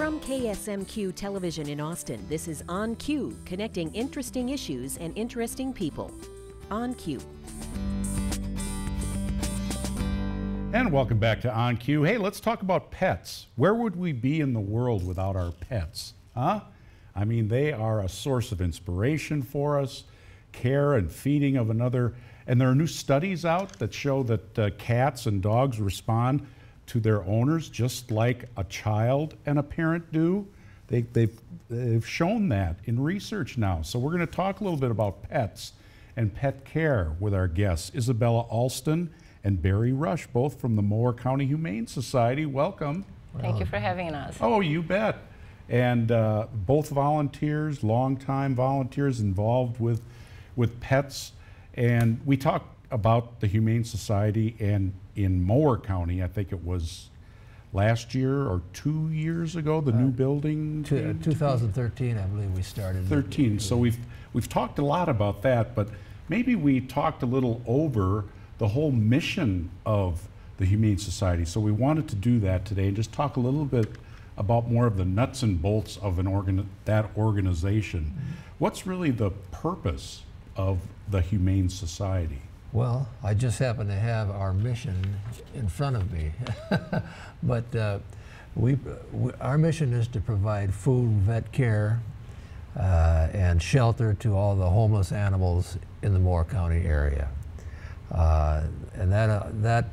From KSMQ Television in Austin, this is On Q, connecting interesting issues and interesting people. On Q. And welcome back to On Q. Hey, let's talk about pets. Where would we be in the world without our pets? Huh? I mean, they are a source of inspiration for us, care and feeding of another. And there are new studies out that show that uh, cats and dogs respond to their owners just like a child and a parent do. They, they've, they've shown that in research now. So we're going to talk a little bit about pets and pet care with our guests, Isabella Alston and Barry Rush, both from the Mower County Humane Society. Welcome. Thank you for having us. Oh, you bet. And uh, both volunteers, longtime volunteers involved with, with pets. And we talk about the Humane Society and in Mower County, I think it was last year or two years ago, the uh, new building? Two, 2013, I believe we started. 13. So we've, we've talked a lot about that, but maybe we talked a little over the whole mission of the Humane Society. So we wanted to do that today and just talk a little bit about more of the nuts and bolts of an organ that organization. Mm -hmm. What's really the purpose of the Humane Society? Well, I just happen to have our mission in front of me. but uh, we, we, our mission is to provide food, vet care, uh, and shelter to all the homeless animals in the Mower County area. Uh, and that, uh, that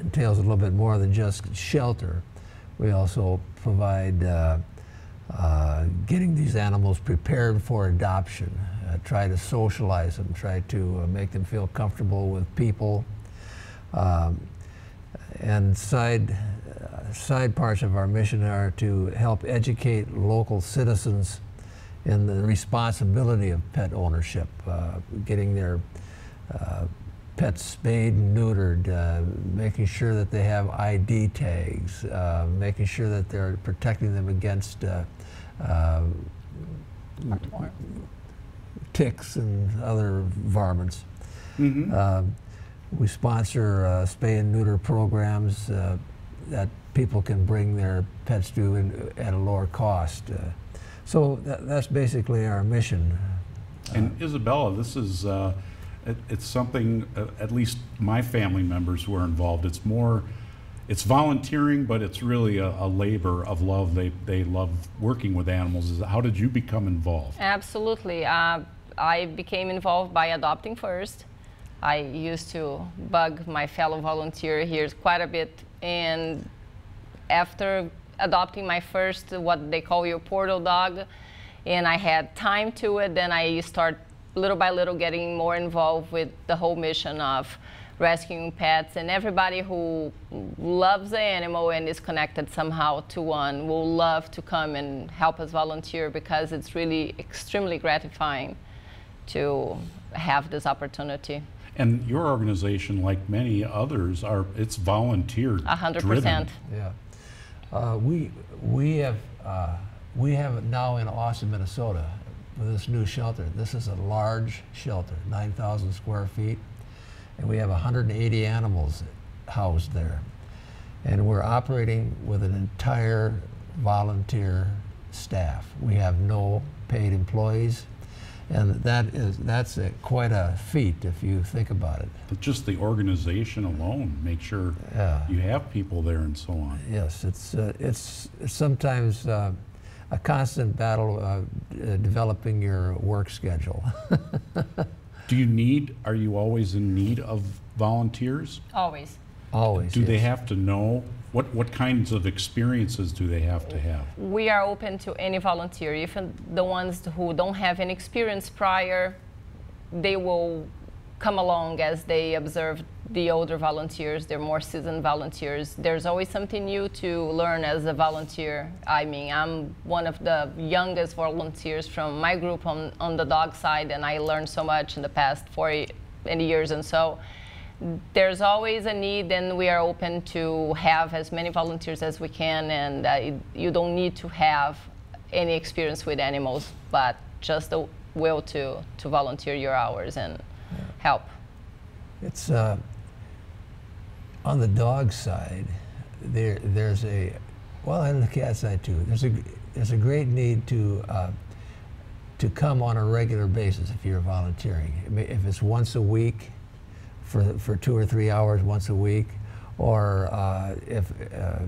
entails a little bit more than just shelter. We also provide uh, uh, getting these animals prepared for adoption uh, try to socialize them, try to uh, make them feel comfortable with people. Um, and side, uh, side parts of our mission are to help educate local citizens in the responsibility of pet ownership, uh, getting their uh, pets spayed and neutered, uh, making sure that they have ID tags, making sure that they're protecting them against ticks and other varmints. Mm -hmm. uh, we sponsor uh, spay and neuter programs uh, that people can bring their pets to in, at a lower cost. Uh, so that, that's basically our mission. And Isabella, this is uh, it, it's something uh, at least my family members who are involved. It's more it's volunteering, but it's really a, a, labor of love. They, they love working with animals. How did you become involved? Absolutely. I became involved by adopting first. I used to bug my fellow volunteer here quite a bit. And after adopting my first, what they call your portal dog, and I had time to it, then I start little by little getting more involved with the whole mission of rescuing pets and everybody who loves the animal and is connected somehow to one will love to come and help us volunteer because it's really extremely gratifying to have this opportunity. And your organization, like many others, are it's volunteer. A hundred percent. Yeah. Uh, we we have uh, we have now in Austin, Minnesota, with this new shelter. This is a large shelter, 9,000 square feet, and we have 180 animals housed there. And we're operating with an entire volunteer staff. We have no paid employees and that is that's a, quite a feat if you think about it. But just the organization alone, make sure yeah. you have people there and so on. Yes, it's uh, it's sometimes uh, a constant battle uh, developing your work schedule. Do you need? Are you always in need of volunteers? Always. Always. Do yes. they have to know what, what kinds of experiences do they have to have? We are open to any volunteer. Even the ones who don't have any experience prior, they will come along as they observe the older volunteers, they're more seasoned volunteers. There's always something new to learn as a volunteer. I mean, I'm one of the youngest volunteers from my group on, on the dog side, and I learned so much in the past 40 years and so there's always a need and we are open to have as many volunteers as we can and uh, it, you don't need to have any experience with animals but just the will to, to volunteer your hours and yeah. help. It's uh, on the dog side there there's a Well, and the cat side too. There's a there's a great need to uh, to come on a regular basis if you're volunteering. If it's once a week, for for two or three hours once a week, or uh, if uh,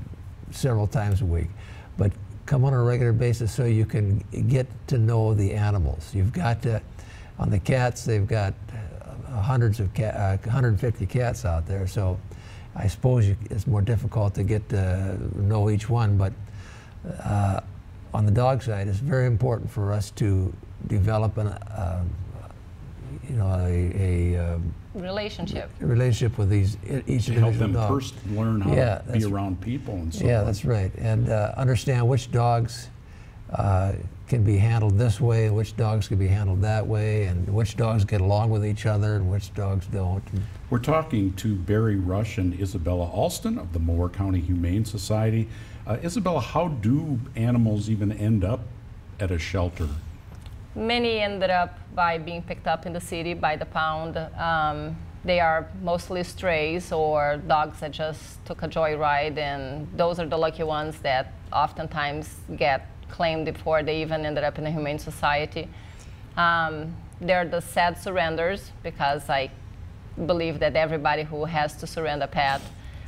several times a week, but come on a regular basis so you can get to know the animals. You've got to on the cats. They've got uh, hundreds of cat, uh, 150 cats out there, so I suppose you, it's more difficult to get to know each one, but uh, on the dog side, it's very important for us to develop an, uh, you know, a, a um, relationship. relationship with these each To help them dog. first learn how Yeah, to be around people and so Yeah, on. that's right, and uh, understand which dogs uh, can be handled this way, and which dogs can be handled that way, and which dogs get along with each other, and which dogs don't. We're talking to Barry Rush and Isabella Alston of the Mower County Humane Society. Uh, Isabella, how do animals even end up at a shelter? Many ended up by being picked up in the city by the pound. Um, they are mostly strays or dogs that just took a joyride, and those are the lucky ones that oftentimes get claimed before they even ended up in the Humane Society. Um, they're the sad surrenders because I believe that everybody who has to surrender a pet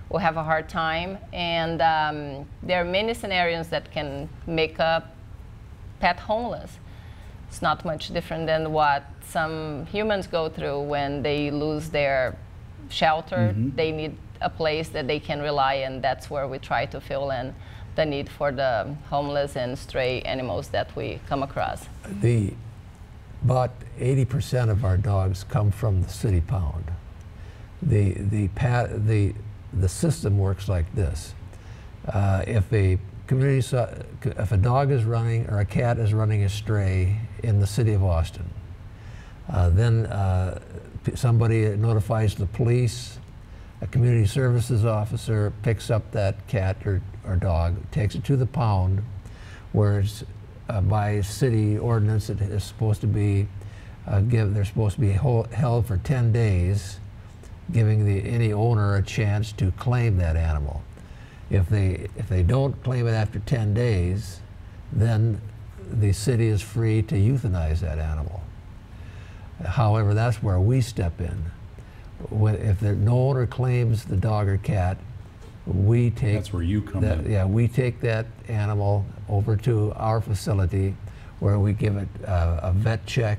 will have a hard time, and um, there are many scenarios that can make a pet homeless. It's not much different than what some humans go through when they lose their shelter. They need a place that they can rely, and that's where we try to fill in the need for the homeless and stray animals that we come across. The, about 80% of our dogs come from the city pound. The, the, pat, the, the system works like this. Uh, if a community, if a dog is running or a cat is running astray in the city of Austin, uh, then uh, somebody notifies the police, a community services officer picks up that cat or, or dog, takes it to the pound, where it's uh, by city ordinance it is supposed to be uh, give. They're supposed to be hol- held for 10 days, giving the any owner a chance to claim that animal. If they if they don't claim it after 10 days, then the city is free to euthanize that animal. However, that's where we step in. When, if there, no owner claims the dog or cat, we take That's where you come that, in. yeah, we take that animal over to our facility where we give it uh, a vet check,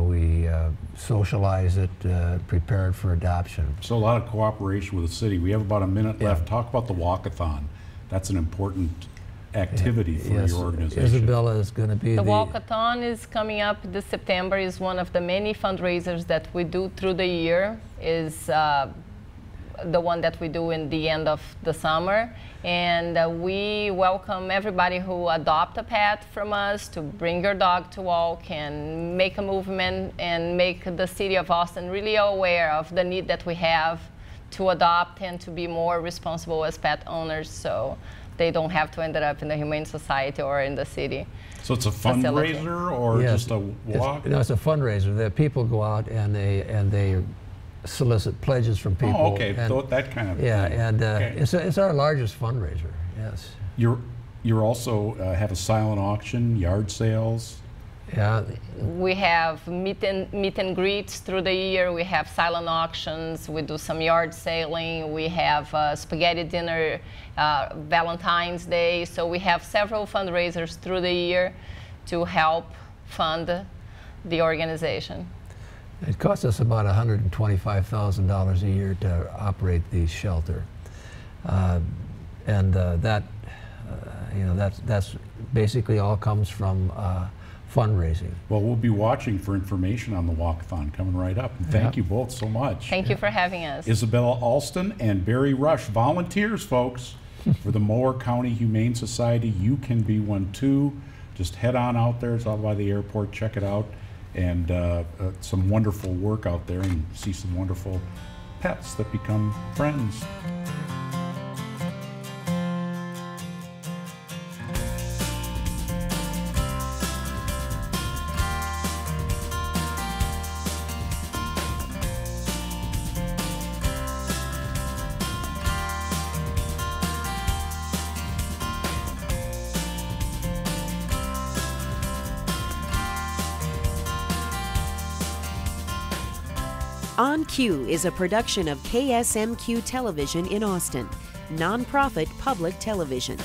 we uh, socialize it, uh, prepare it for adoption. So a lot of cooperation with the city. We have about a minute Yeah. left. Talk about the walkathon. That's an important activity for Yes, your organization. Isabella is going to be The the, walkathon is coming up this September. is one of the many fundraisers that we do through the year. Is uh, the one that we do in the end of the summer, and uh, we welcome everybody who adopt a pet from us to bring your dog to walk and make a movement and make the city of Austin really aware of the need that we have to adopt and to be more responsible as pet owners. So. They don't have to end up in the Humane Society or in the city. So it's a Facility. fundraiser or Yes, just a it's- walk? no, it's a fundraiser. The people go out and they and they solicit pledges from people. oh, okay. and- Tho- that kind of yeah, thing. and uh, Okay. it's, it's our largest fundraiser. Yes. You're you're also uh, have a silent auction, yard sales. Yeah. We have meet and, meet and greets through the year. We have silent auctions. We do some yard sailing. We have uh, spaghetti dinner, uh, Valentine's Day. So we have several fundraisers through the year to help fund the organization. It costs us about $125,000 a year to operate the shelter. Uh, and uh, that, uh, you know, that's, that's basically all comes from uh, fundraising. Well, we'll be watching for information on the walkathon coming right up. And thank Yeah. you both so much. Thank you for having us. Isabella Alston and Barry Rush, volunteers, folks, for the Mower County Humane Society. You can be one too. Just head on out there. It's out by the airport. Check it out. And uh, uh, some wonderful work out there and see some wonderful pets that become friends. On Q is a production of KSMQ Television in Austin, nonprofit public television.